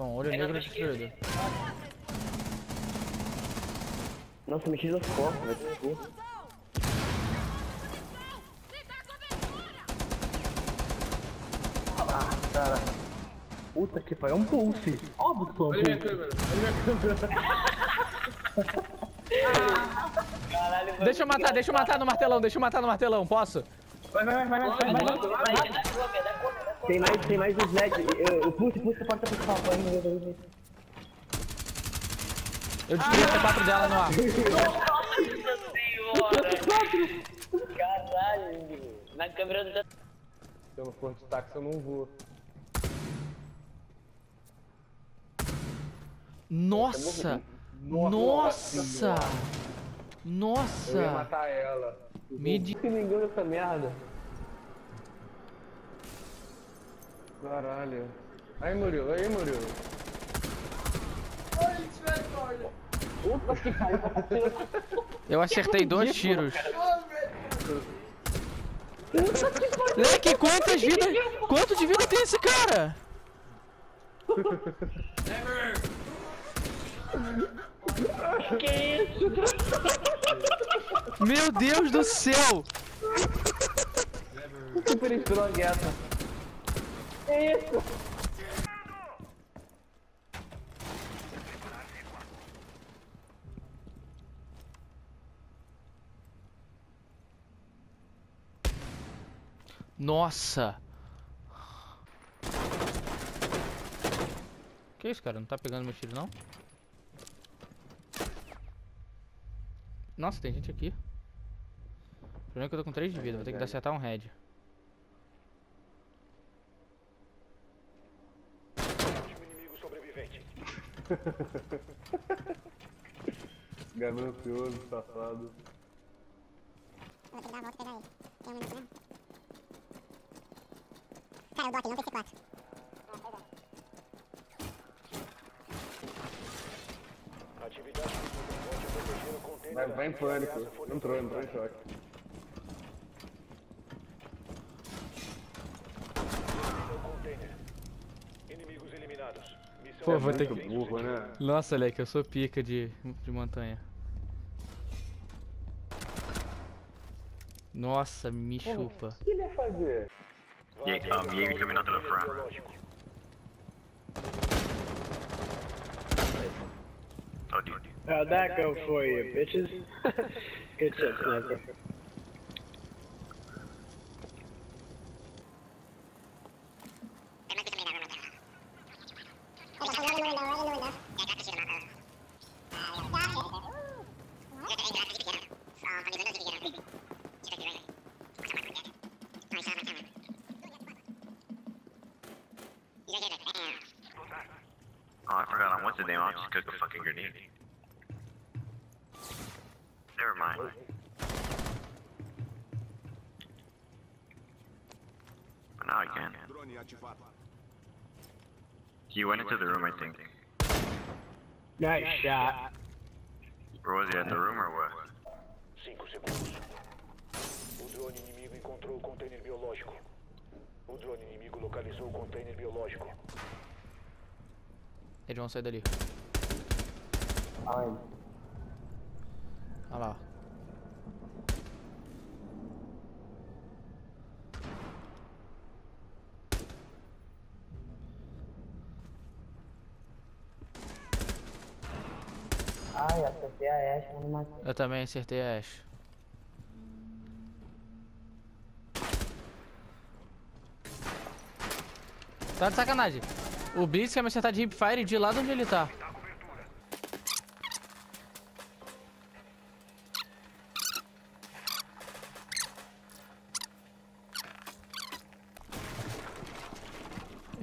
Bom, olho negro destruído. Nossa, mexi das costas, velho. Ah, cara. Puta que pariu, é um pulse. Óbvio que foi um Olha minha pulse. câmera, olha minha câmera. Caralho. Deixa eu matar, deixa eu matar no martelão, deixa eu matar no martelão, posso? Vai, vai, vai, vai, vai, vai, vai. Vai, dá conta, dá conta, dá conta. Tem mais, tem mais uns LED. Eu- O pulse, pulse, porta principal. Vai, vai, vai, vai. Eu destruí o C4 dela no ar. Nossa senhora. Caralho. Na câmera do... Se eu não for destaque, eu não vou. Nossa! Nossa! Eu ia Nossa! matar ela. Me engana essa merda. Caralho. Aí, Murilo, aí, Murilo. Puta que pariu. Eu acertei dois tiros. Leque, quantas vidas. Quanto de vida tem esse cara? Que isso? Meu Deus do céu! Super strong essa. Que isso? Nossa! Que isso, cara? Não tá pegando meu tiro, não? Nossa, tem gente aqui. O problema é que eu tô com 3 de vida, vou ter que acertar um head. Ganancioso, safado. Vou ter que dar a volta e pegar ele. Tem um minuto mesmo? Cara, o Doc não tem C4. Vai, vai em pânico. Entrou, entrou em choque. Pô, vou ter Muito que. burro, né? Nossa, Leque, eu sou pica de, de montanha. Nossa, me chupa. O que ele ia fazer? Yeah, um, Jaeger coming out to the front. Oh, dude. How'd that go for you, bitches? Good shit, sniper. I forgot on what's the name. I'll just cook a fucking grenade. Never mind. But now I can. He went into the room, I think. Nice shot. Or was he in the room or what? 5 segundos. O drone inimigo encontrou o container biológico. O drone inimigo localizou o container biológico. Eles vão sair dali. Ai. Olha lá. Ai, acertei a mas não matei. Eu também acertei a Ash. Tá de sacanagem. O Blitz quer me acertar de hipfire de lá de onde ele tá.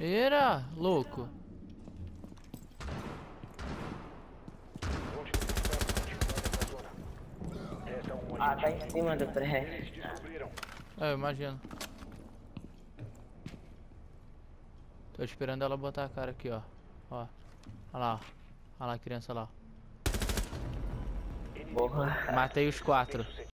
Era, louco. Ah, tá em cima do prédio. É, eu imagino. Tô esperando ela botar a cara aqui, ó. Ó. Olha lá. Olha lá a criança lá. Porra. Matei os quatro.